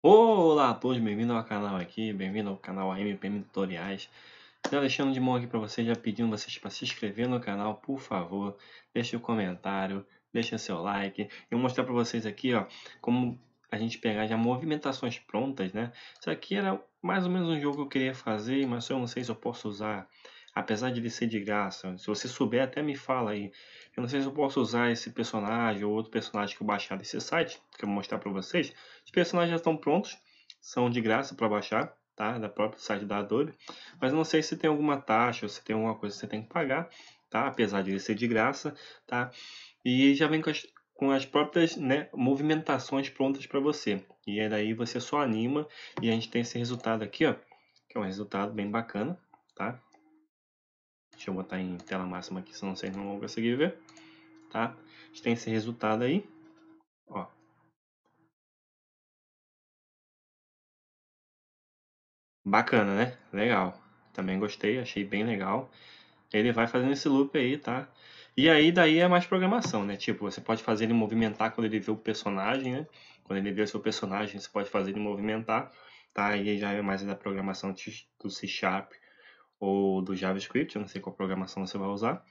Olá a todos, bem-vindo ao canal aqui, bem-vindo ao canal AMPM Tutoriais. Já deixando de mão aqui para vocês, já pedindo vocês para se inscrever no canal, por favor, deixe o um comentário, deixe seu like. Eu vou mostrar para vocês aqui, ó, como a gente pegar já movimentações prontas, né? Isso aqui era mais ou menos um jogo que eu queria fazer, mas eu não sei se eu posso usar apesar de ele ser de graça, se você souber até me fala aí. Eu não sei se eu posso usar esse personagem ou outro personagem que eu baixar desse site, que eu vou mostrar para vocês. Os personagens já estão prontos, são de graça para baixar, tá? Da própria site da Adobe. Mas não sei se tem alguma taxa ou se tem alguma coisa que você tem que pagar, tá? Apesar de ele ser de graça, tá? E já vem com as, com as próprias né, movimentações prontas para você. E aí daí você só anima e a gente tem esse resultado aqui, ó, que é um resultado bem bacana, tá? Deixa eu botar em tela máxima aqui, senão vocês não vão conseguir ver. Tá? A gente tem esse resultado aí. Ó. Bacana, né? Legal. Também gostei, achei bem legal. Ele vai fazendo esse loop aí, tá? E aí daí é mais programação, né? Tipo, você pode fazer ele movimentar quando ele vê o personagem, né? Quando ele vê o seu personagem, você pode fazer ele movimentar, tá? E aí já é mais da programação do C Sharp ou do JavaScript, eu não sei qual programação você vai usar,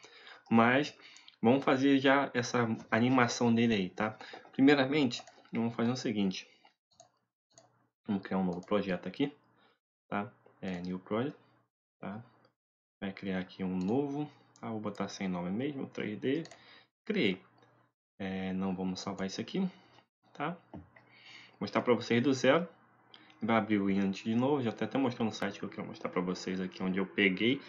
mas vamos fazer já essa animação dele aí, tá? Primeiramente, vamos fazer o seguinte, vamos criar um novo projeto aqui, tá? É New Project, tá? Vai criar aqui um novo, ah, vou botar sem nome mesmo, 3D, criei. É, não vamos salvar isso aqui, tá? Mostrar para vocês do zero vai abrir o Unity de novo, já até até mostrando no site que eu quero mostrar para vocês aqui onde eu peguei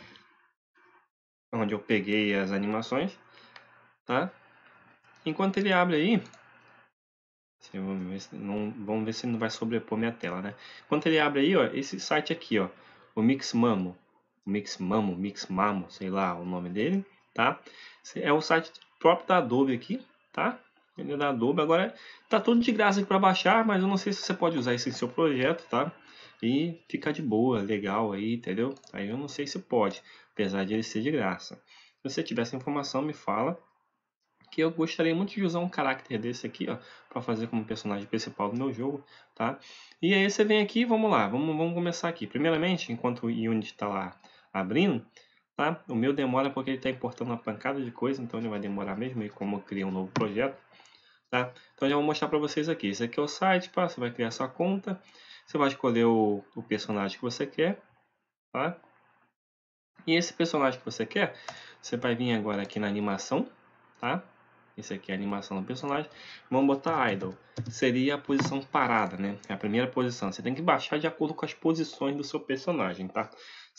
onde eu peguei as animações, tá? Enquanto ele abre aí, vamos ver se não, vamos ver se não vai sobrepor minha tela, né? Enquanto ele abre aí, ó, esse site aqui, ó, o Mixmamo, Mixmamo, Mixmamo, sei lá o nome dele, tá? É o site próprio da Adobe aqui, tá? Ele é da Adobe. Agora tá tudo de graça aqui para baixar, mas eu não sei se você pode usar isso em seu projeto, tá? E ficar de boa, legal aí, entendeu? Aí eu não sei se pode, apesar de ele ser de graça. Se você tiver essa informação, me fala. Que eu gostaria muito de usar um caráter desse aqui, ó, para fazer como personagem principal do meu jogo, tá? E aí você vem aqui, vamos lá, vamos, vamos começar aqui. Primeiramente, enquanto o Unity está lá abrindo, tá? O meu demora porque ele está importando uma pancada de coisa, então ele vai demorar mesmo. E como eu criei um novo projeto, Tá? Então já vou mostrar para vocês aqui. Esse aqui é o site, pá, você vai criar sua conta. Você vai escolher o, o personagem que você quer. Tá? E esse personagem que você quer, você vai vir agora aqui na animação. Tá? Esse aqui é a animação do personagem. Vamos botar idle. Seria a posição parada, né? É a primeira posição. Você tem que baixar de acordo com as posições do seu personagem, tá?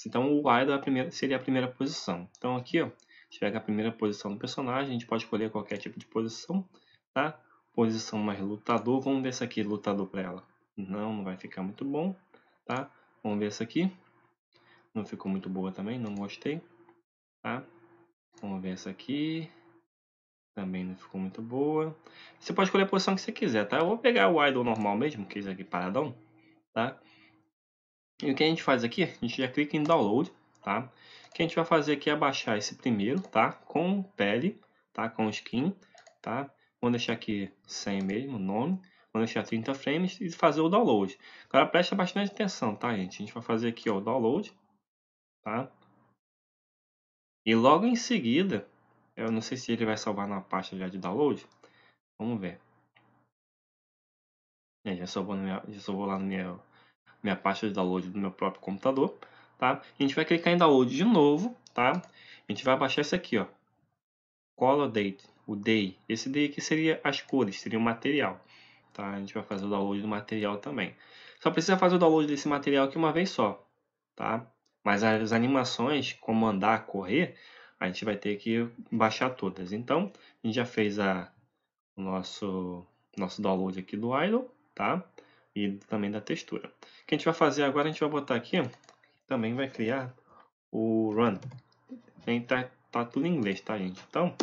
Então o idle é a primeira, seria a primeira posição. Então aqui, ó, a gente pega a primeira posição do personagem. A gente pode escolher qualquer tipo de posição tá? Posição mais lutador, vamos ver essa aqui, lutador para ela. Não, não vai ficar muito bom, tá? Vamos ver essa aqui. Não ficou muito boa também, não gostei, tá? Vamos ver essa aqui. Também não ficou muito boa. Você pode escolher a posição que você quiser, tá? Eu vou pegar o idol normal mesmo, que é isso aqui paradão, tá? E o que a gente faz aqui? A gente já clica em download, tá? O que a gente vai fazer aqui é baixar esse primeiro, tá? Com pele, tá? Com skin, tá? Vamos deixar aqui 100 mesmo, nome. Vamos deixar 30 frames e fazer o download. Agora presta bastante atenção, tá, gente? A gente vai fazer aqui ó, o download, tá? E logo em seguida, eu não sei se ele vai salvar na pasta já de download. Vamos ver. É, já salvou, minha, já salvou lá na minha, minha pasta de download do meu próprio computador, tá? a gente vai clicar em download de novo, tá? A gente vai baixar esse aqui, ó. Color Date o day. Esse day aqui seria as cores, seria o material. Tá? A gente vai fazer o download do material também. Só precisa fazer o download desse material aqui uma vez só. Tá? Mas as animações, como andar, correr, a gente vai ter que baixar todas. Então, a gente já fez a, o nosso, nosso download aqui do idle, tá? E também da textura. O que a gente vai fazer agora, a gente vai botar aqui, também vai criar o run. Tá, tá tudo em inglês, tá, gente? Então,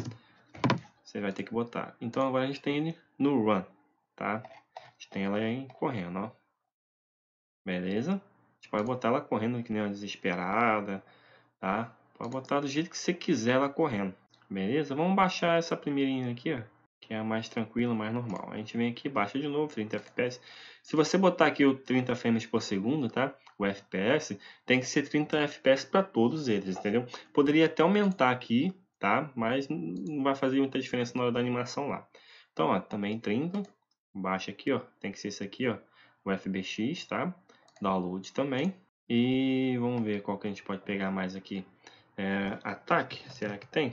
você vai ter que botar. Então agora a gente tem ele no run, tá? A gente tem ela aí correndo, ó. Beleza? A gente pode botar ela correndo que nem uma desesperada, tá? Pode botar do jeito que você quiser ela correndo. Beleza? Vamos baixar essa primeirinha aqui, ó. que é a mais tranquila, mais normal. A gente vem aqui, baixa de novo, 30 FPS. Se você botar aqui o 30 frames por segundo, tá? O FPS, tem que ser 30 FPS para todos eles, entendeu? Poderia até aumentar aqui, tá? Mas não vai fazer muita diferença na hora da animação lá. Então, ó, também 30. Baixa aqui, ó. Tem que ser esse aqui, ó. O FBX, tá? Download também. E vamos ver qual que a gente pode pegar mais aqui. É, ataque, será que tem?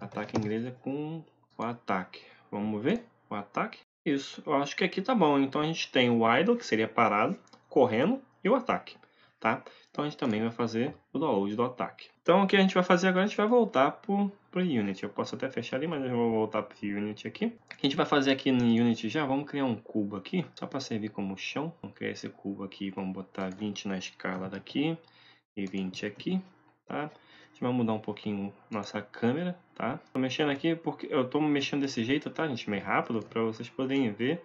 Ataque inglês é com o ataque. Vamos ver o ataque? Isso, eu acho que aqui tá bom. Então a gente tem o idle, que seria parado, correndo, e o ataque, tá? Então a gente também vai fazer o download do ataque. Então o que a gente vai fazer agora, a gente vai voltar para o Unity. Eu posso até fechar ali, mas eu vou voltar para o Unity aqui. O que a gente vai fazer aqui no Unity já, vamos criar um cubo aqui, só para servir como chão. Vamos criar esse cubo aqui, vamos botar 20 na escala daqui e 20 aqui, tá? A gente vai mudar um pouquinho nossa câmera, tá? Tô mexendo aqui porque eu tô mexendo desse jeito, tá, gente? Meio rápido, para vocês poderem ver,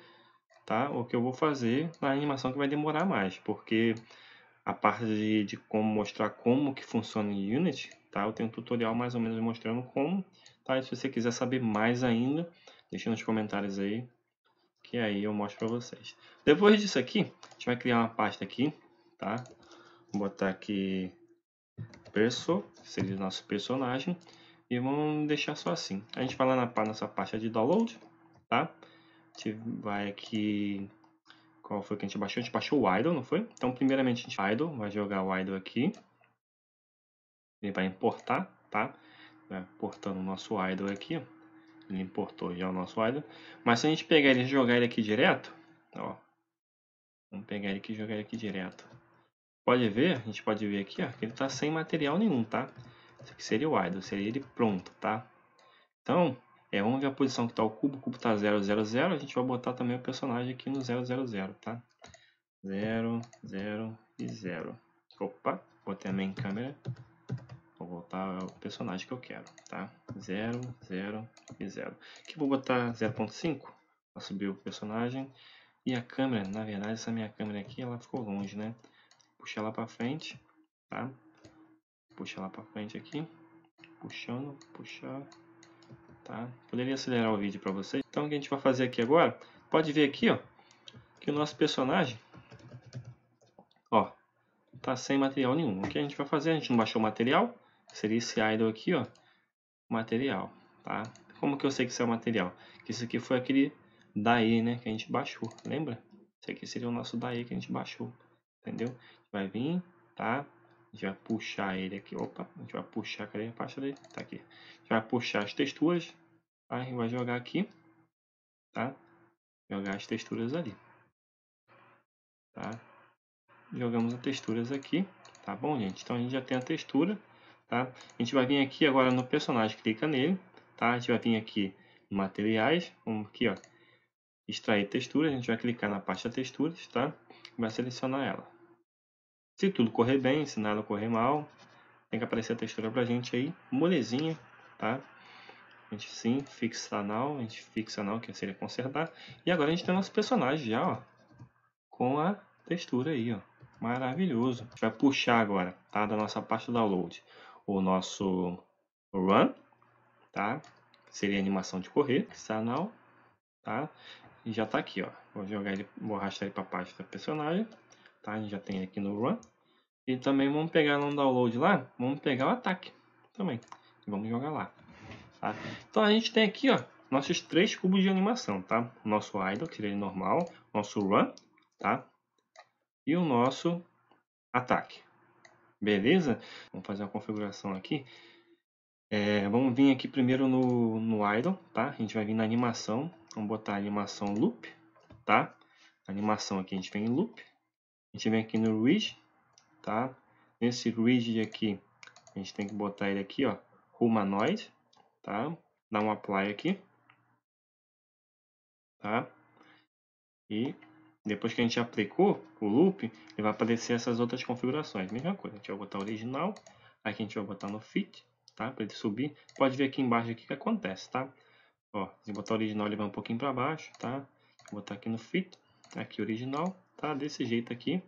tá? O que eu vou fazer na animação que vai demorar mais, porque a parte de, de, como mostrar como que funciona em Unity, tá? Eu tenho um tutorial mais ou menos mostrando como, tá? E se você quiser saber mais ainda, deixa nos comentários aí, que aí eu mostro para vocês. Depois disso aqui, a gente vai criar uma pasta aqui, tá? Vou botar aqui perso, seria o nosso personagem, e vamos deixar só assim. A gente vai lá na nossa pasta de download, tá? A gente vai aqui qual foi que a gente baixou? A gente baixou o idle, não foi? Então, primeiramente, a gente idle, vai jogar o idle aqui. Ele vai importar, tá? Vai importando o nosso idle aqui. Ele importou já o nosso idle. Mas se a gente pegar ele e jogar ele aqui direto, ó. Vamos pegar ele aqui e jogar ele aqui direto. Pode ver, a gente pode ver aqui, ó, que ele está sem material nenhum, tá? Isso aqui seria o idle, seria ele pronto, tá? Então, é, ver a posição que está o cubo. O cubo está 0, 0, 0. A gente vai botar também o personagem aqui no 0, 0, 0, tá? 0, 0 e 0. Opa, botei a main câmera. Vou voltar ao personagem que eu quero, tá? 0, 0 e 0. Aqui vou botar 0.5 para subir o personagem. E a câmera, na verdade, essa minha câmera aqui, ela ficou longe, né? Puxa ela para frente, tá? Puxa ela para frente aqui. Puxando, puxar, tá? Poderia acelerar o vídeo para vocês. Então o que a gente vai fazer aqui agora, pode ver aqui, ó, que o nosso personagem, ó, tá sem material nenhum. O que a gente vai fazer? A gente não baixou o material, seria esse idle aqui, ó, material, tá? Como que eu sei que isso é o material? Que isso aqui foi aquele DAE, né, que a gente baixou, lembra? Esse aqui seria o nosso DAE que a gente baixou, entendeu? Vai vir, tá? A gente vai puxar ele aqui. Opa, a gente vai puxar, cadê a pasta dele? Tá aqui. A gente vai puxar as texturas. Tá? E vai jogar aqui. Tá? Jogar as texturas ali. Tá? Jogamos as texturas aqui. Tá bom, gente? Então a gente já tem a textura. Tá? A gente vai vir aqui agora no personagem, clica nele. Tá? A gente vai vir aqui materiais. Vamos aqui, ó. Extrair textura. A gente vai clicar na pasta texturas, tá? Vai selecionar ela. Se tudo correr bem, se nada correr mal, tem que aparecer a textura pra gente aí, molezinha, tá? A gente sim, fixa now, a gente fixa now, que seria consertar. E agora a gente tem nosso personagem já, ó, com a textura aí, ó. Maravilhoso. A gente vai puxar agora, tá? Da nossa pasta download, o nosso run, tá? Seria animação de correr, fixa now, tá? E já tá aqui, ó. Vou jogar ele, vou arrastar ele pra pasta personagem tá? A gente já tem aqui no Run. E também vamos pegar no download lá, vamos pegar o ataque também. Vamos jogar lá. Tá? Então a gente tem aqui, ó, nossos três cubos de animação, tá? O nosso idle, que seria normal, nosso run, tá? E o nosso ataque. Beleza? Vamos fazer uma configuração aqui. É, vamos vir aqui primeiro no, no idle, tá? A gente vai vir na animação, vamos botar a animação loop, tá? A animação aqui a gente vem em loop, a gente vem aqui no Ridge, tá? Nesse Ridge aqui, a gente tem que botar ele aqui, ó, Humanoid, tá? Dá um Apply aqui, tá? E depois que a gente aplicou o loop, ele vai aparecer essas outras configurações. Mesma coisa, a gente vai botar original, aqui a gente vai botar no Fit, tá? Para ele subir. Pode ver aqui embaixo o que acontece, tá? Ó, se botar original ele vai um pouquinho para baixo, tá? Vou botar aqui no Fit, aqui original, tá? Desse jeito aqui,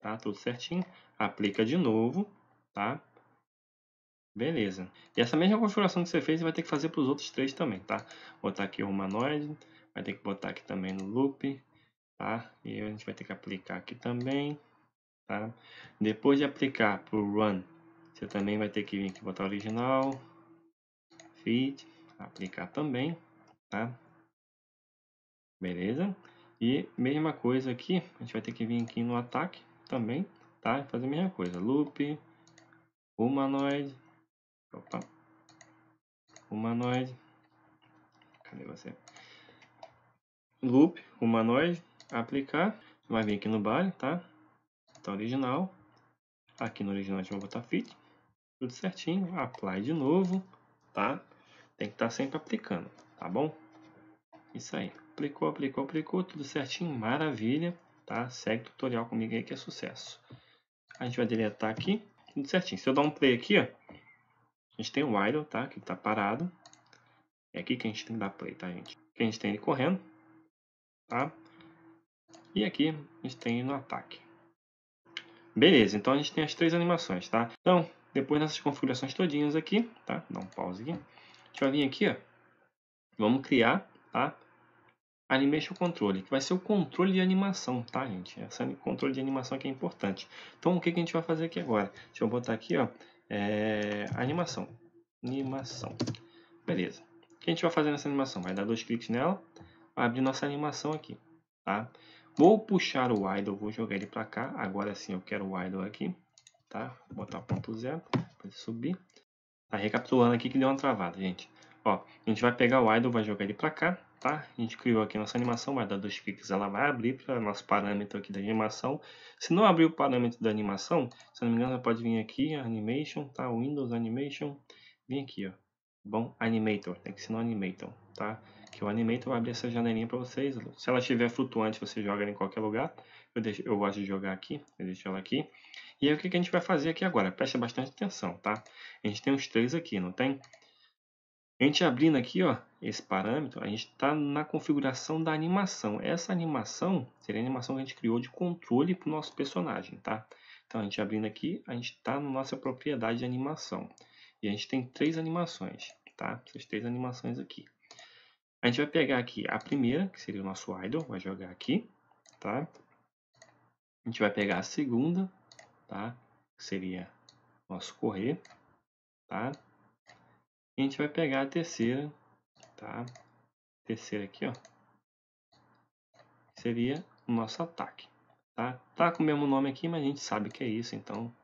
tá? Tudo certinho. Aplica de novo, tá? Beleza. E essa mesma configuração que você fez, você vai ter que fazer para os outros três também, tá? Botar aqui o humanoide, vai ter que botar aqui também no loop, tá? E a gente vai ter que aplicar aqui também, tá? Depois de aplicar para o run, você também vai ter que vir aqui botar original, fit, aplicar também, tá? Beleza? E mesma coisa aqui, a gente vai ter que vir aqui no ataque também, tá? Fazer a mesma coisa, loop, humanoide, opa, humanoide, cadê você? Loop, humanoide, aplicar, vai vir aqui no bar, tá? Tá original, aqui no original a gente vai botar fit, tudo certinho, apply de novo, tá? Tem que estar tá sempre aplicando, tá bom? Isso aí. Aplicou, aplicou, aplicou, tudo certinho, maravilha, tá? Segue o tutorial comigo aí que é sucesso. A gente vai deletar aqui, tudo certinho. Se eu dar um play aqui, ó, a gente tem o idle, tá? Que tá parado. É aqui que a gente tem que dar play, tá, gente? Aqui a gente tem ele correndo, tá? E aqui a gente tem no ataque. Beleza, então a gente tem as três animações, tá? Então, depois dessas configurações todinhas aqui, tá? Dá um pause aqui. A gente vai vir aqui, ó. Vamos criar, tá? Animation Control, que vai ser o controle de animação, tá, gente? Esse controle de animação aqui é importante. Então, o que, que a gente vai fazer aqui agora? Deixa eu botar aqui, ó, é, animação. Animação. Beleza. O que a gente vai fazer nessa animação? Vai dar dois cliques nela, vai abrir nossa animação aqui, tá? Vou puxar o idle, vou jogar ele para cá. Agora sim, eu quero o idle aqui, tá? Vou botar ponto zero para subir. Tá recapitulando aqui que deu uma travada, gente. Ó, a gente vai pegar o idle, vai jogar ele para cá, tá? A gente criou aqui nossa animação, vai dar dois cliques, ela vai abrir para nosso parâmetro aqui da animação. Se não abrir o parâmetro da animação, se não me engano, pode vir aqui, Animation, tá? Windows Animation, vem aqui, ó. Bom, Animator, tem que ser no Animator, tá? Que o Animator vai abrir essa janelinha para vocês. Se ela estiver flutuante, você joga em qualquer lugar. Eu, deixo, eu gosto de jogar aqui, eu deixo ela aqui. E aí o que, que a gente vai fazer aqui agora? Preste bastante atenção, tá? A gente tem os três aqui, não tem? A gente abrindo aqui, ó, esse parâmetro, a gente está na configuração da animação. Essa animação seria a animação que a gente criou de controle para o nosso personagem, tá? Então, a gente abrindo aqui, a gente está na nossa propriedade de animação. E a gente tem três animações, tá? Essas três animações aqui. A gente vai pegar aqui a primeira, que seria o nosso idle, vai jogar aqui, tá? A gente vai pegar a segunda, tá? Que seria nosso correr, tá? A gente vai pegar a terceira, tá? Terceira aqui, ó. Seria o nosso ataque, tá? Tá com o mesmo nome aqui, mas a gente sabe que é isso, então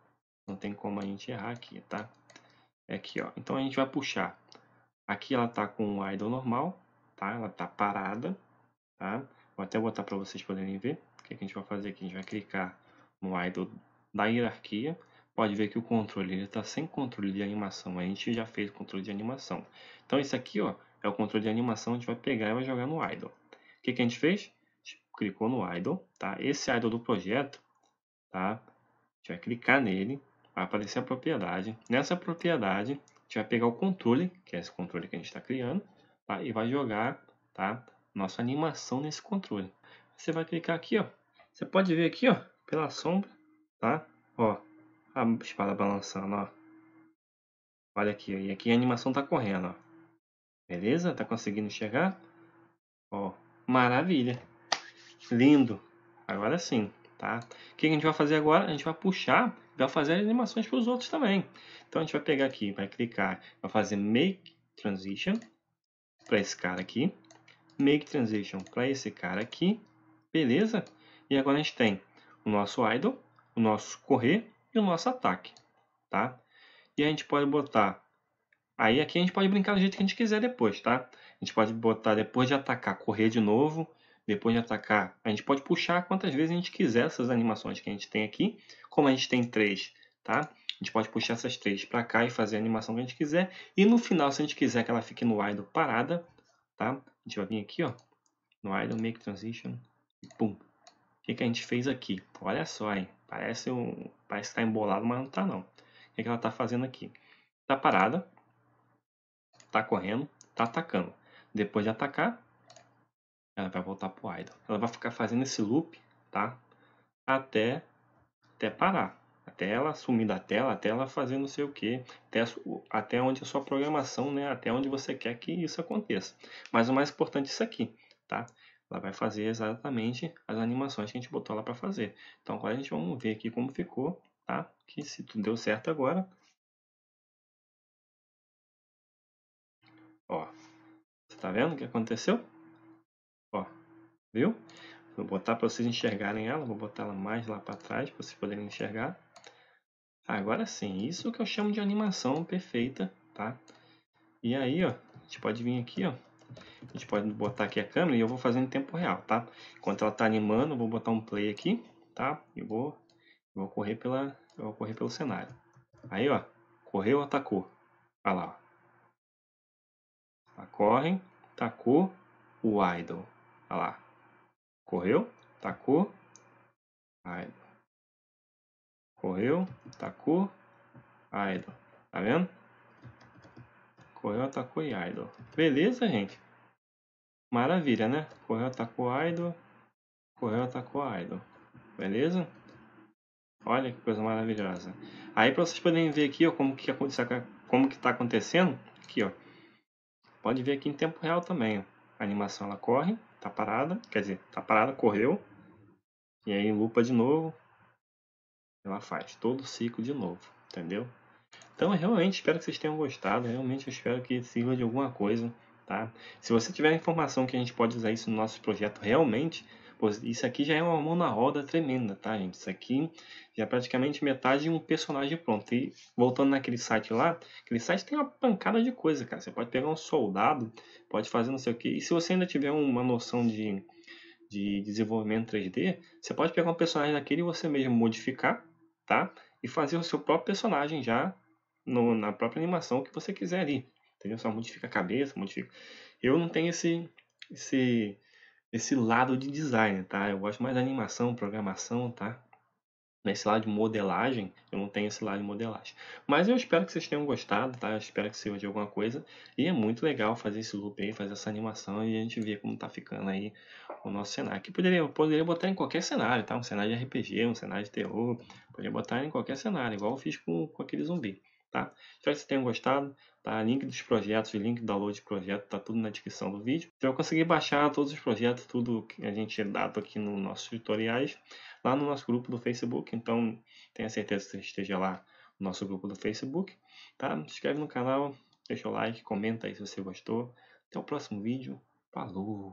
não tem como a gente errar aqui, tá? É aqui, ó. Então a gente vai puxar. Aqui ela tá com o idle normal, tá? Ela tá parada, tá? Vou até botar para vocês poderem ver. O que, é que a gente vai fazer aqui? A gente vai clicar no idle da hierarquia pode ver que o controle está sem controle de animação. A gente já fez controle de animação. Então, esse aqui ó, é o controle de animação. A gente vai pegar e vai jogar no idle. O que, que a gente fez? A gente clicou no idle. Tá? Esse idle do projeto, tá? a gente vai clicar nele. Vai aparecer a propriedade. Nessa propriedade, a gente vai pegar o controle, que é esse controle que a gente está criando, tá? e vai jogar tá? nossa animação nesse controle. Você vai clicar aqui, ó. Você pode ver aqui, ó, pela sombra, tá? Ó, a espada balançando, ó. Olha aqui, e aqui a animação tá correndo, ó. Beleza? Tá conseguindo chegar? Ó, maravilha. Lindo. Agora sim, tá? O que a gente vai fazer agora? A gente vai puxar e vai fazer as animações para os outros também. Então a gente vai pegar aqui, vai clicar, vai fazer Make Transition para esse cara aqui. Make Transition para esse cara aqui. Beleza? E agora a gente tem o nosso idle, o nosso correr e o nosso ataque, tá? E a gente pode botar... Aí aqui a gente pode brincar do jeito que a gente quiser depois, tá? A gente pode botar depois de atacar, correr de novo. Depois de atacar, a gente pode puxar quantas vezes a gente quiser essas animações que a gente tem aqui. Como a gente tem três, tá? A gente pode puxar essas três para cá e fazer a animação que a gente quiser. E no final, se a gente quiser que ela fique no idle parada, tá? A gente vai vir aqui, ó, no idle, make transition, e pum. O que, que a gente fez aqui? Olha só, hein? Parece um, parece estar tá embolado, mas não está não. O que, que ela está fazendo aqui? Está parada, está correndo, está atacando. Depois de atacar, ela vai voltar para o idle. Ela vai ficar fazendo esse loop, tá? Até, até parar. até ela sumir da tela, até ela fazer não sei o que, até, até onde a sua programação, né, até onde você quer que isso aconteça. Mas o mais importante é isso aqui, tá? Ela vai fazer exatamente as animações que a gente botou lá para fazer. Então agora a gente vamos ver aqui como ficou, tá? Que se tudo deu certo agora. Ó, você tá vendo o que aconteceu? Ó, viu? Vou botar para vocês enxergarem ela, vou botar ela mais lá para trás para vocês poderem enxergar. Agora sim, isso que eu chamo de animação perfeita, tá? E aí, ó, a gente pode vir aqui, ó. A gente pode botar aqui a câmera e eu vou fazer em tempo real, tá? Enquanto ela tá animando, eu vou botar um play aqui, tá? E vou, eu vou correr pela, eu vou correr pelo cenário. Aí, ó, correu, atacou. Olha lá, ó. Ela corre, tacou o idol. Olha lá. Correu, tacou, idle. Correu, tacou, idle. Tá vendo? Correu, atacou e idle. Beleza, gente? Maravilha, né? Correu, atacou, idle. Correu, atacou, idle. Beleza? Olha que coisa maravilhosa. Aí para vocês poderem ver aqui ó, como que como que está acontecendo, aqui ó, pode ver aqui em tempo real também. Ó. A animação ela corre, tá parada, quer dizer, tá parada, correu, e aí lupa de novo, ela faz todo o ciclo de novo, entendeu? Então, eu realmente espero que vocês tenham gostado, realmente eu espero que sirva de alguma coisa, tá? Se você tiver informação que a gente pode usar isso no nosso projeto realmente, isso aqui já é uma mão na roda tremenda, tá, gente? Isso aqui já é praticamente metade de um personagem pronto. E voltando naquele site lá, aquele site tem uma pancada de coisa, cara. Você pode pegar um soldado, pode fazer não sei o que. E se você ainda tiver uma noção de, de desenvolvimento 3D, você pode pegar um personagem daquele e você mesmo modificar, tá? E fazer o seu próprio personagem já no, na própria animação que você quiser ali. Entendeu? Só modifica a cabeça, modifica. Eu não tenho esse, esse esse lado de design, tá? Eu gosto mais da animação, programação, tá? Nesse lado de modelagem, eu não tenho esse lado de modelagem. Mas eu espero que vocês tenham gostado, tá? Eu espero que seja de alguma coisa. E é muito legal fazer esse loop aí, fazer essa animação e a gente ver como tá ficando aí o nosso cenário. Aqui poderia, poderia botar em qualquer cenário, tá? Um cenário de RPG, um cenário de terror. Poderia botar em qualquer cenário, igual eu fiz com, com aquele zumbi, tá? Espero que vocês tenham gostado. Tá? Link dos projetos, link do download de projeto, tá tudo na descrição do vídeo. Você vai conseguir baixar todos os projetos, tudo que a gente é dado aqui nos nossos tutoriais, lá no nosso grupo do Facebook. Então, tenha certeza que você esteja lá no nosso grupo do Facebook. Tá? Se inscreve no canal, deixa o like, comenta aí se você gostou. Até o próximo vídeo. Falou!